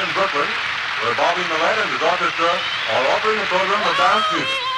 in Brooklyn, where Bobby Millett and his orchestra are offering a program of dance music.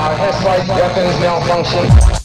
Our head slice weapons malfunction.